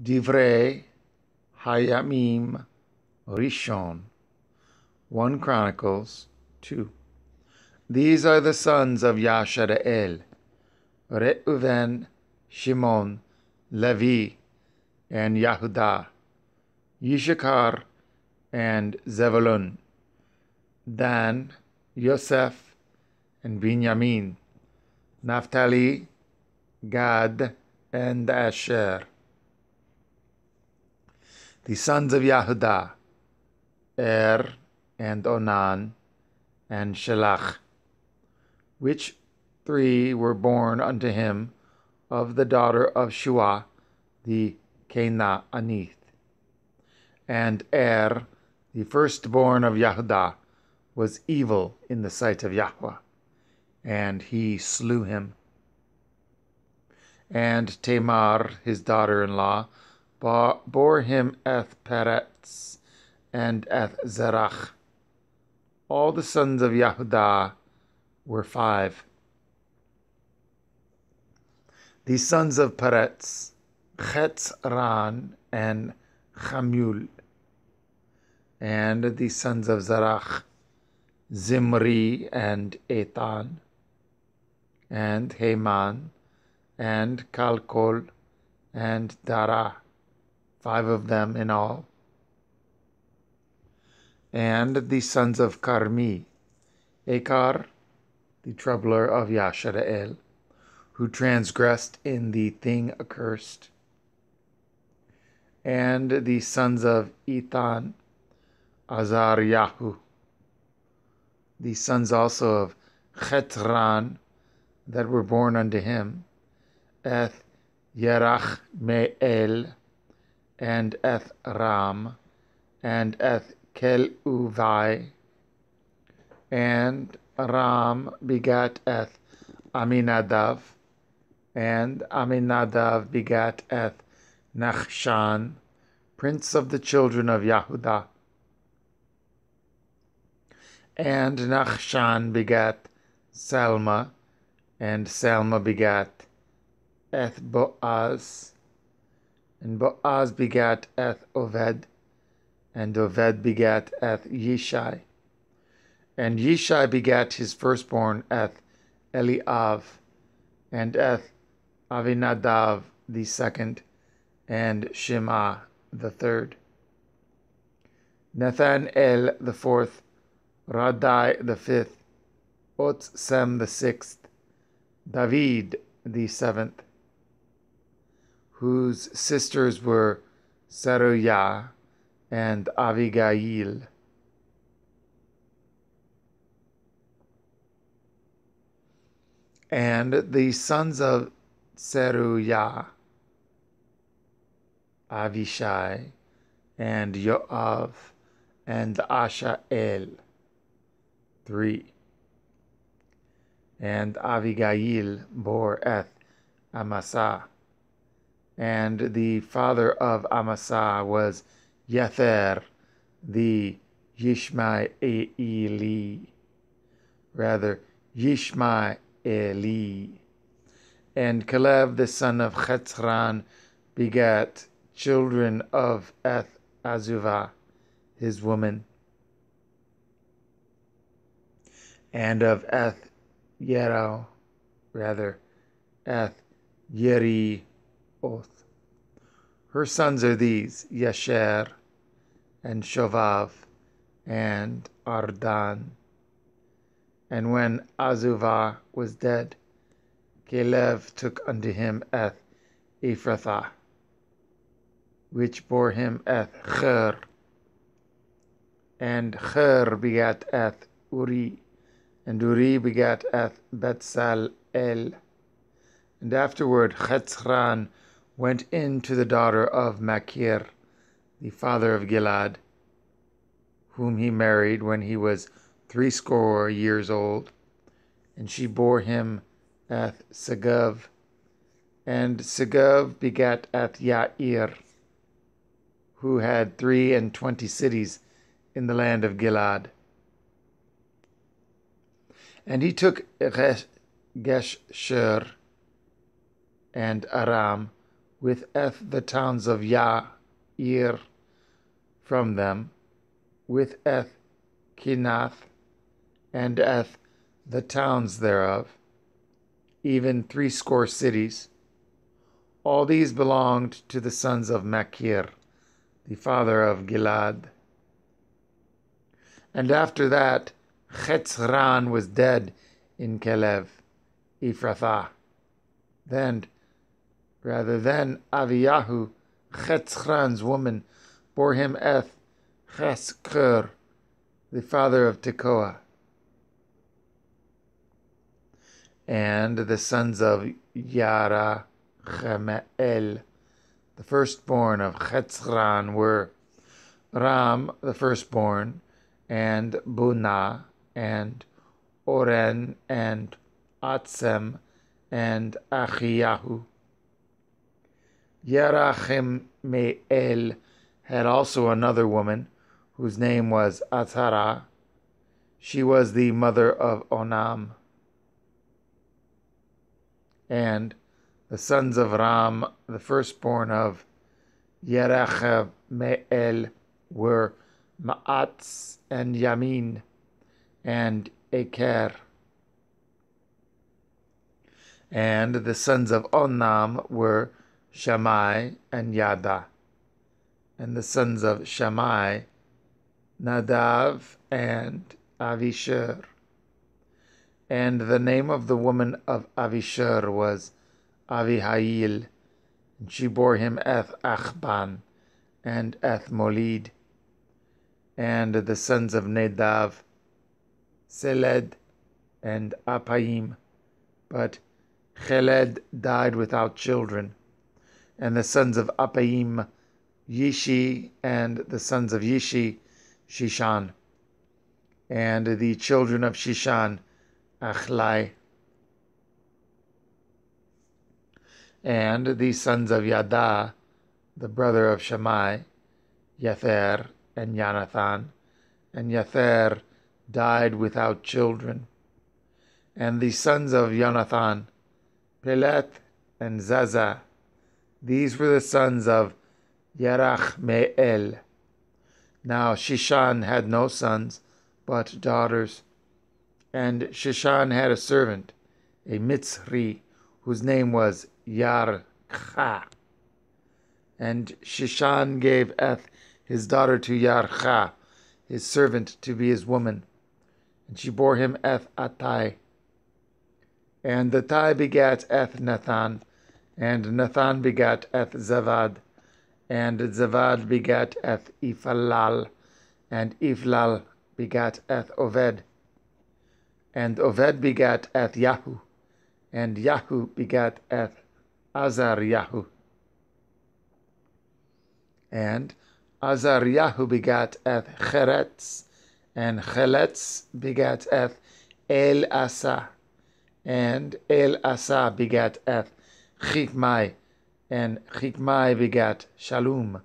Divrei Hayamim Rishon. 1 Chronicles 2. These are the sons of Yashareel, Reuven, Shimon, Levi, and Yahudah, Yishakar, and Zebulun, Dan, Yosef, and Binyamin, Naphtali, Gad, and Asher. The sons of Yahudah, Er, and Onan, and Shelach, which three were born unto him of the daughter of Shua, the Canaanite. And Er, the firstborn of Yahudah, was evil in the sight of Yahweh, and he slew him. And Tamar, his daughter in law, bore him Eth Peretz and Eth Zerach. All the sons of Yahudah were five. The sons of Peretz, Chetzran and Chamul. And the sons of Zerach, Zimri and Etan, and Heman, and Kalkol, and Dara, five of them in all. And the sons of Carmi, Akar, the troubler of Yashareel, who transgressed in the thing accursed. And the sons of Ethan, Azaryahu, the sons also of Chetzran that were born unto him, Eth Yerach Meel, and Eth Ram, and Eth Kel Uvai, and Ram begat Eth Aminadav, and Aminadav begat Eth Nachshan, prince of the children of Yahudah. And Nachshan begat Salma, and Salma begat Eth Boaz, and Boaz begat Eth Oved, and Oved begat Eth Yishai, and Yishai begat his firstborn Eth Eliav, and Eth Avinadav the second, and Shema the third. Nathanael the fourth, Radai the fifth, Otsem the sixth, David the seventh, whose sisters were Seruiah and Avigail. And the sons of Seruiah, Avishai, and Yoav, and Ashael. Three. And Avigail bore Eth Amasa. And the father of Amasa was Yether, the Yishmaeli. Rather, Yishmaeli. And Caleb the son of Chetzran begat children of Eth Azuvah, his woman, and of Eth Yero, rather, Eth Yeri Oth. Her sons are these Yesher and Shovav and Ardan. And when Azuvah was dead, Caleb took unto him Eth Ephrathah, which bore him Eth Cher. And Cher begat Eth Uri, and Uri begat Eth Betzal El. And afterward Chetzran went in to the daughter of Machir, the father of Gilad, whom he married when he was threescore years old, and she bore him Eth Segav, and Segav begat Eth Yair, who had three and twenty cities in the land of Gilad. And he took Geshur and Aram, with Eth the towns of Yair from them, with Eth Kinath, and Eth the towns thereof, even threescore cities. All these belonged to the sons of Machir, the father of Gilad. And after that, Chetzran was dead in Kelev, Ephrathah. Then, rather than Aviyahu, Chetzran's woman, bore him Eth Cheskur, the father of Tekoa. And the sons of Yara Chemeel, the firstborn of Chetzran, were Ram, the firstborn, and Bunah, and Oren, and Atzem, and Achiyahu. Yerachemeel had also another woman, whose name was Atara. She was the mother of Onam. And the sons of Ram, the firstborn of Yerachemeel, were Maatz and Yamin and Eker. And the sons of Onam were Shammai and Yada. And the sons of Shammai, Nadav and Avishur. And the name of the woman of Avishur was Avihail, and she bore him Eth Achban and Eth Molid. And the sons of Nadav, Seled and Apaim, but Cheled died without children. And the sons of Apaim, Yishi, and the sons of Yishi, Shishan. And the children of Shishan, Achlai. And the sons of Yada, the brother of Shammai, Yether and Yanathan. And Yether died without children. And the sons of Jonathan, Pelet and Zaza. These were the sons of Yerachmeel. Now Shishan had no sons, but daughters. And Shishan had a servant, a Mitzri, whose name was Yarcha. And Shishan gave Eth his daughter to Yarcha, his servant, to be his woman. And she bore him Eth Atai. And the Tai begat Eth Nathan, and Nathan begat Eth Zavad, and Zavad begat Eth Ephlal, and Ephlal begat Eth Oved, and Oved begat Eth Yahu, and Yahu begat Eth Azaryahu. And Azaryahu begat Eth Cheretz, and Cheletz begat Eth El Asa, and El Asa begat Eth Chikmai, and Chikmai begat Shalom,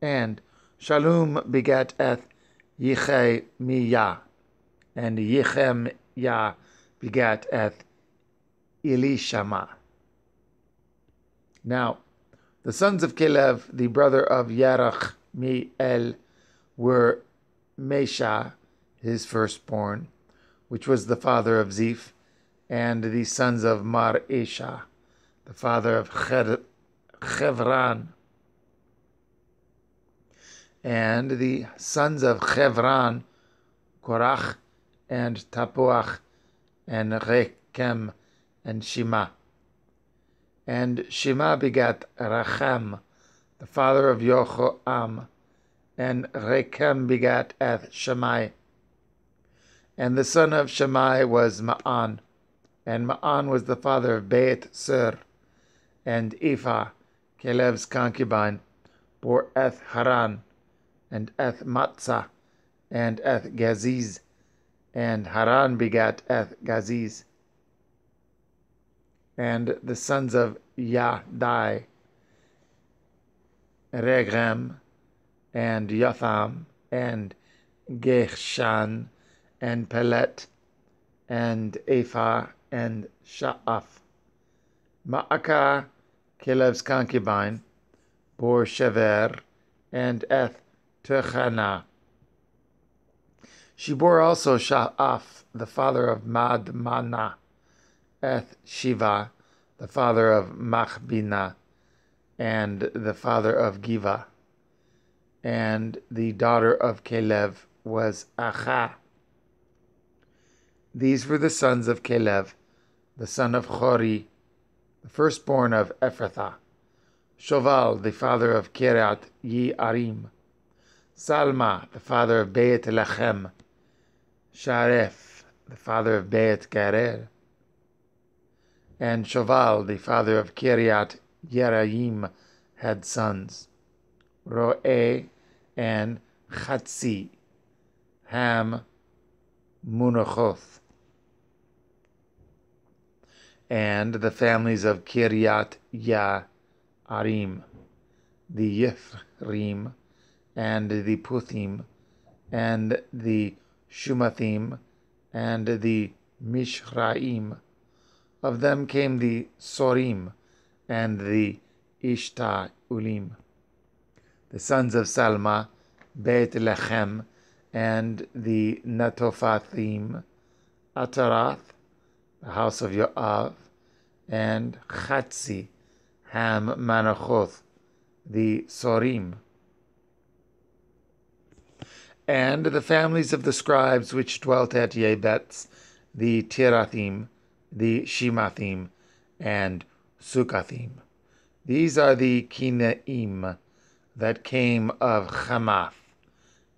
and Shalom begat Eth Yichemiyah, and Yichemiyah begat Eth Elishama. Now, the sons of Kilev, the brother of Yerach Miel, were Mesha, his firstborn, which was the father of Ziph, and the sons of Mar Esha, the father of Chevran. And the sons of Chevran, Korach and Tapuach and Rechem and Shema. And Shema begat Rachem, the father of Yochoam, and Rechem begat Eth Shammai. And the son of Shammai was Ma'an, and Ma'an was the father of Beit Sur, and Ephah, Caleb's concubine, bore Eth Haran, and Eth Matzah, and Eth Gaziz, and Haran begat Eth Gaziz. And the sons of Yadai, Regem, and Yotham, and Geshan, and Pelet, and Ephah, and Sha'af. Ma'akah Caleb's concubine, bore Shever and Eth Techana. She bore also Sha'af, the father of Madmana, Eth Shiva, the father of Machbina, and the father of Giva. And the daughter of Caleb was Acha. These were the sons of Caleb, the son of Chori, the firstborn of Ephrathah. Shoval, the father of Kiriat Yearim. Salma, the father of Beit Lechem. Sharef, the father of Beit Garer. And Shoval, the father of Kiriat Yeraim, had sons. Roe and Chatzi. Ham, Munachoth and the families of Kiryat Arim, the Yithrim, and the Puthim, and the Shumathim, and the Mishraim. Of them came the Sorim and the Ishta Ulim. The sons of Salma, Beit Lechem, and the Netophathim, Atarath, the house of Yoav, and Chatzi, Ham Manachoth, the Sorim. And the families of the scribes which dwelt at Yebetz, the Tirathim, the Shimathim, and Sukathim. These are the Kineim that came of Chamath,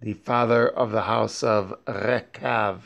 the father of the house of Rekav,